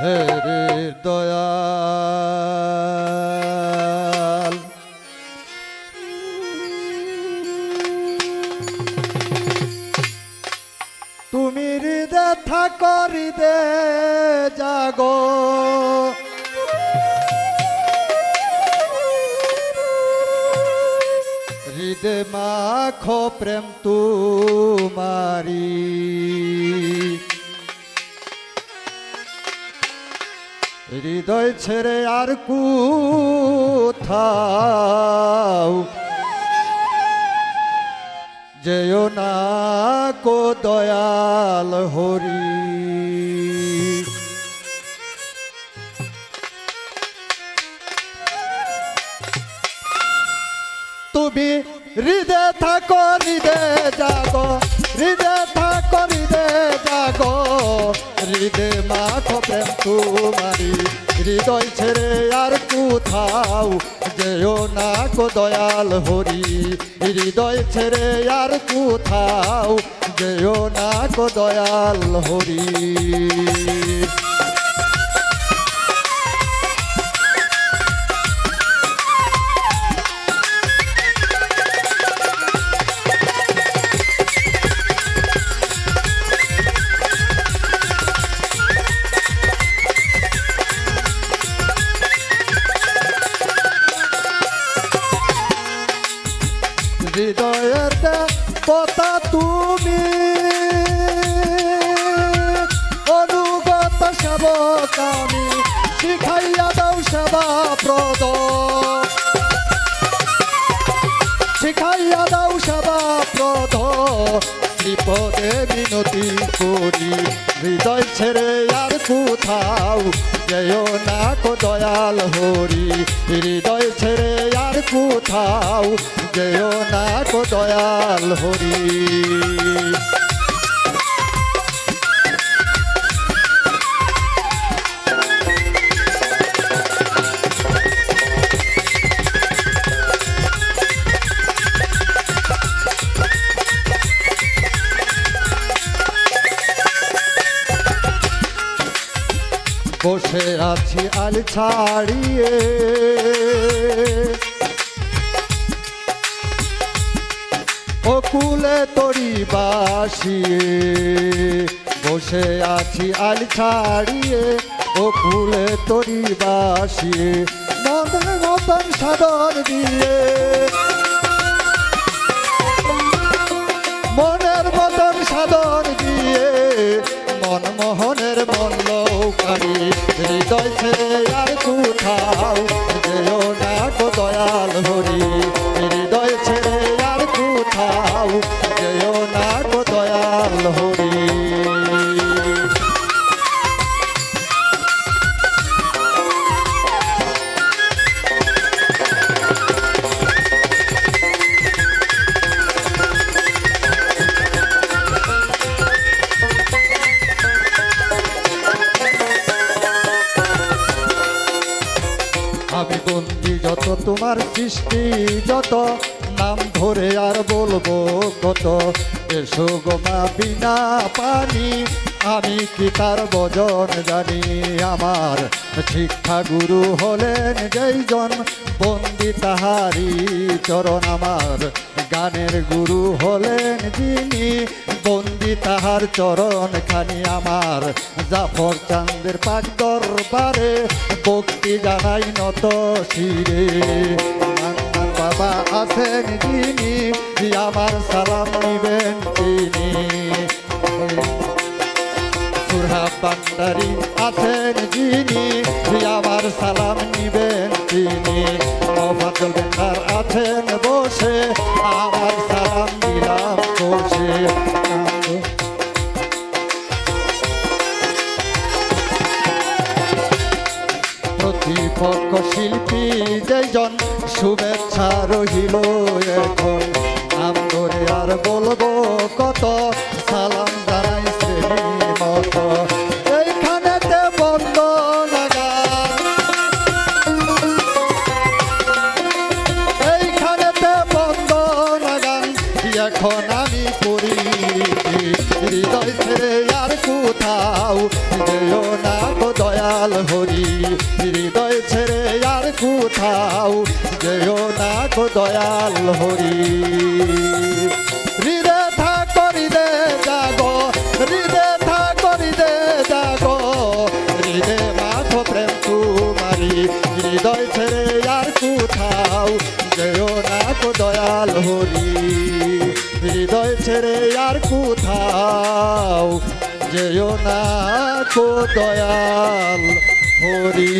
হেরে দয়াল। তুমি হৃদে থাকো হৃদে জাগো। হৃদে মাখো প্রেম তুমারি। হৃদয় ছেড়ে আর কোথাও যেও না কো দয়াল হরি। তুমি হৃদে থাকো হৃদে জাগো হৃদে থাকো হৃদে জাগো। হৃদে মাখো প্রেম তোমারি হৃদয় ছেড়ে আর কোথাও যেও না কো দয়াল হরি। হৃদয় ছেড়ে আর কোথাও যেও না কো দয়াল হরি। হৃদয়ের কথা তুমি। অনুগত সেবক আমি, শিখাইয়া দাও সেবা প্রদ। শিখাইয়া দাও সেবা প্রদ। বিপদে বিনতি করি, হৃদয় ছেড়ে কোথাও? যেও না কো দয়াল হরি, হৃদয় ছেড়ে আর কোথাও? যেও না কো দয়াল হরি। বসে আছি আল ছাড়িয়ে। অকুলে তরি বাসিয়ে, বসে আছি আল ছাড়িয়ে। অকুলে তরি বাসিয়ে মনের মতন সাদর দিয়ে। আর তোমার সৃষ্টি যত নাম ধরে আর বলব কত। এসো গো মা বিনা পানি আমি কি তার বজন জানি? আমার শিক্ষা গুরু হলেন যেইজন বন্দি তাহারি চরণ আমার। গানের গুরু হলেন যিনি। বন্দি তাহার চরণ খানি আমার। জাফর চান্দের পাক দরবারে ভক্তি জানাই নত শিরে। বাবা আছেন যিনি আমার সালাম নিবেন তিনি। বান্দারি আছেন যিনি আমার সালাম নিবেন তিনি। বেন্দার আছেন বসে, আমার সালাম দিলাম বসে। প্রতিপক্ষ শিল্পী যেজন, শুভেচ্ছা রহিল এখন। নাম আর বলব কত এখন আমি পড়ি। হৃদয় ছেড়ে আর কোথাও যেও না তো দয়া দয়াল হরি। হৃদয় ছেড়ে আর কোথাও যেও না তো দয়াল হরি। হৃদয় থা করিদে জাগো। হৃদয় ছেড়ে আর কোথাও যেও না কো দয়াল হরি।